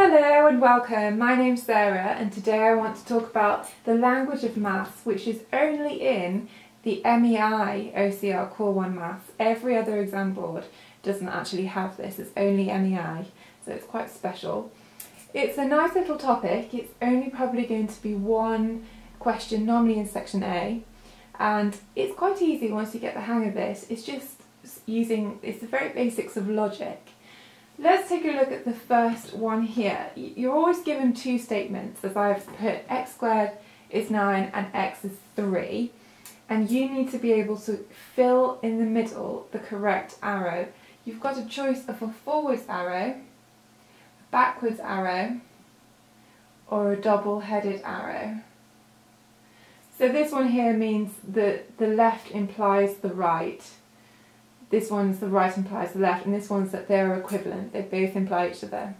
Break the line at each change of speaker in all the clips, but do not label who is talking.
Hello and welcome, my name's Sarah and today I want to talk about the language of maths which is only in the MEI OCR Core 1 Maths. Every other exam board doesn't actually have this, it's only MEI, so it's quite special. It's a nice little topic, it's only probably going to be one question, normally in section A, and it's quite easy once you get the hang of this. It's just using, it's the very basics of logic. Let's take a look at the first one here. You're always given two statements, as I've put x squared is 9 and x is 3, and you need to be able to fill in the middle the correct arrow. You've got a choice of a forwards arrow, a backwards arrow, or a double-headed arrow. So this one here means that the left implies the right, this one's the right implies the left, and this one's that they're equivalent. They both imply each other.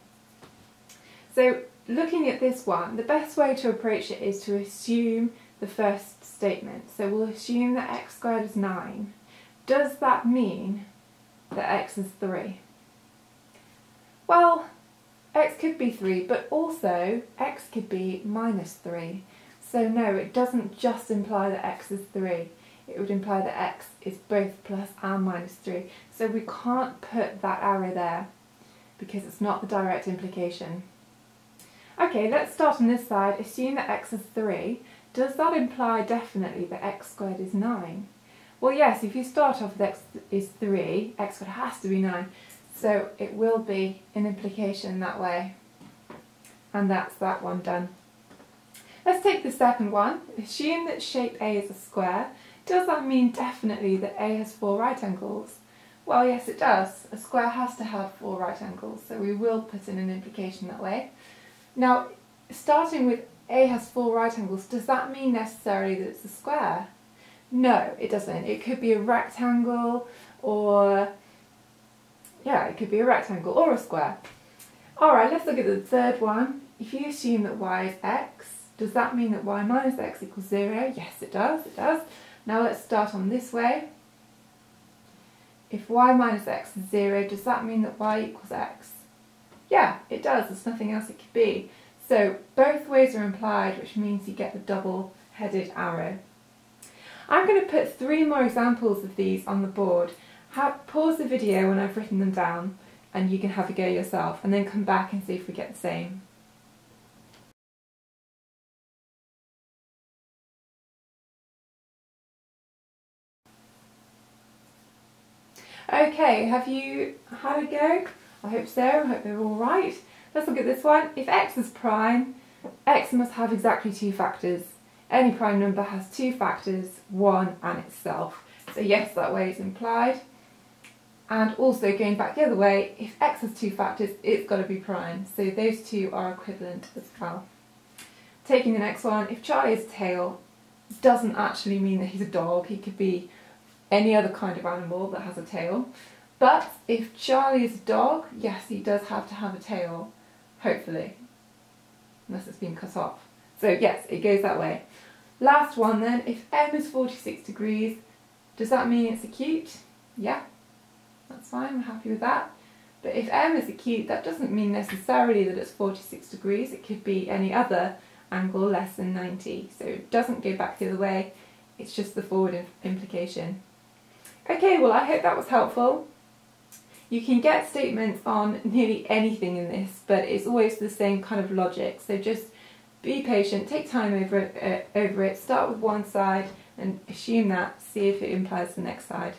So looking at this one, the best way to approach it is to assume the first statement. So we'll assume that x squared is 9. Does that mean that x is 3? Well, x could be 3, but also x could be minus 3. So no, it doesn't just imply that x is 3 it would imply that x is both plus and minus 3. So we can't put that arrow there because it's not the direct implication. Okay, let's start on this side. Assume that x is 3. Does that imply definitely that x squared is 9? Well yes, if you start off with x is 3, x squared has to be 9. So it will be an implication that way. And that's that one done. Let's take the second one. Assume that shape A is a square. Does that mean definitely that A has four right angles? Well, yes, it does. A square has to have four right angles, so we will put in an implication that way. Now, starting with A has four right angles, does that mean necessarily that it's a square? No, it doesn't. It could be a rectangle or, yeah, it could be a rectangle or a square. Alright, let's look at the third one. If you assume that y is x, does that mean that y minus x equals 0? Yes, it does, it does. Now let's start on this way. If y minus x is 0, does that mean that y equals x? Yeah, it does. There's nothing else it could be. So both ways are implied, which means you get the double-headed arrow. I'm going to put three more examples of these on the board. Have, pause the video when I've written them down and you can have a go yourself and then come back and see if we get the same. Okay, have you had a go? I hope so, I hope they're all right. Let's look at this one. If x is prime, x must have exactly two factors. Any prime number has two factors, one and itself. So yes, that way is implied. And also going back the other way, if x has two factors, it's got to be prime. So those two are equivalent as well. Taking the next one, if Charlie's tail, doesn't actually mean that he's a dog. He could be any other kind of animal that has a tail. But if Charlie is a dog, yes, he does have to have a tail, hopefully, unless it's been cut off. So yes, it goes that way. Last one then, if M is 46 degrees, does that mean it's acute? Yeah, that's fine, I'm happy with that. But if M is acute, that doesn't mean necessarily that it's 46 degrees, it could be any other angle less than 90. So it doesn't go back the other way, it's just the forward implication. Okay, well I hope that was helpful. You can get statements on nearly anything in this, but it's always the same kind of logic. So just be patient, take time over it, uh, over it, start with one side and assume that, see if it implies the next side.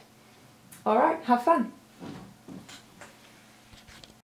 Alright, have fun.